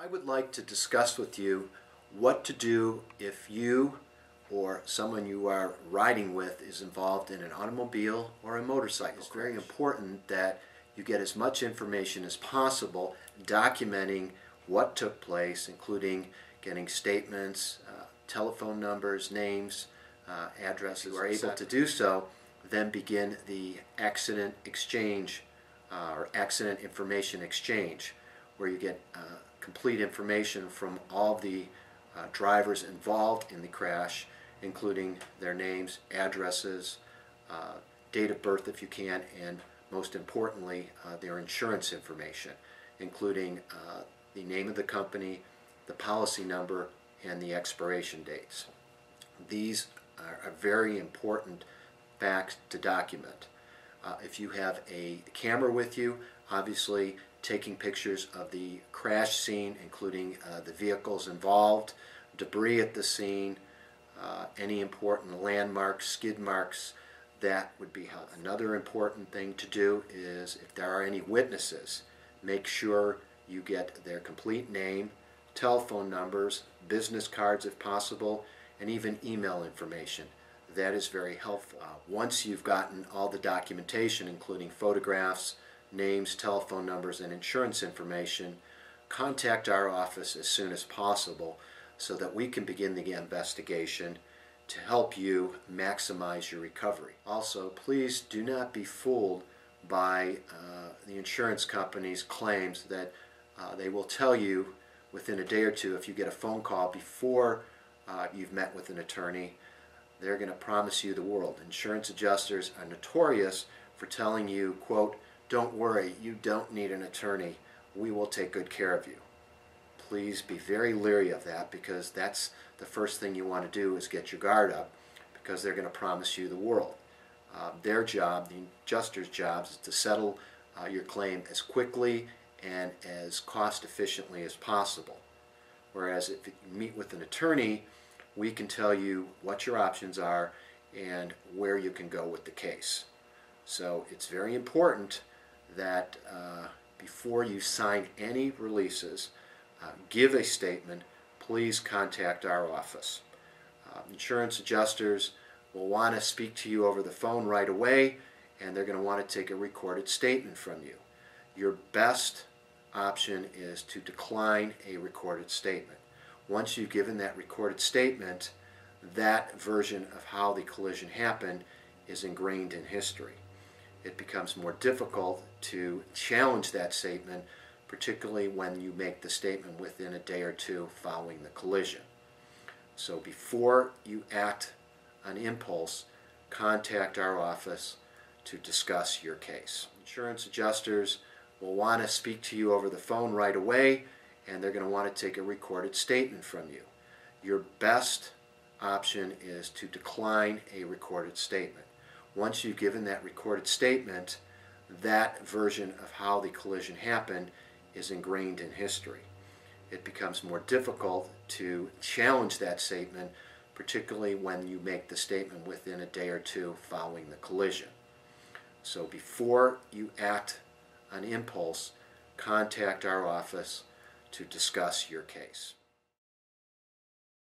I would like to discuss with you what to do if you or someone you are riding with is involved in an automobile or a motorcycle. It's very important that you get as much information as possible documenting what took place, including getting statements, uh, telephone numbers, names, uh, addresses. You are able to do so, then begin the accident exchange uh, or accident information exchange, where you get uh, complete information from all the uh, drivers involved in the crash, including their names, addresses, uh, date of birth if you can, and most importantly, uh, their insurance information, including uh, the name of the company, the policy number, and the expiration dates. These are, very important facts to document. Uh, if you have a camera with you, obviously taking pictures of the crash scene, including uh, the vehicles involved, debris at the scene, uh, any important landmarks, skid marks, that would be another important thing to do is if there are any witnesses, make sure you get their complete name, telephone numbers, business cards if possible, and even email information. That is very helpful. Uh, once you've gotten all the documentation, including photographs, names, telephone numbers, and insurance information, contact our office as soon as possible so that we can begin the investigation to help you maximize your recovery. Also, please do not be fooled by uh, the insurance company's claims that uh, they will tell you within a day or two if you get a phone call before uh, you've met with an attorney they're going to promise you the world insurance adjusters are notorious for telling you quote don't worry, you don't need an attorney. We will take good care of you. Please be very leery of that because that's the first thing you want to do is get your guard up because they're going to promise you the world. Uh, their job, the adjuster's job, is to settle uh, your claim as quickly and as cost efficiently as possible. Whereas if you meet with an attorney, we can tell you what your options are and where you can go with the case. So it's very important that uh, before you sign any releases, uh, give a statement, please contact our office. Uh, insurance adjusters will want to speak to you over the phone right away and they're going to want to take a recorded statement from you. Your best option is to decline a recorded statement. Once you've given that recorded statement, that version of how the collision happened is ingrained in history it becomes more difficult to challenge that statement, particularly when you make the statement within a day or two following the collision. So before you act on impulse, contact our office to discuss your case. Insurance adjusters will want to speak to you over the phone right away and they're going to want to take a recorded statement from you. Your best option is to decline a recorded statement once you've given that recorded statement, that version of how the collision happened is ingrained in history. It becomes more difficult to challenge that statement, particularly when you make the statement within a day or two following the collision. So before you act on impulse, contact our office to discuss your case.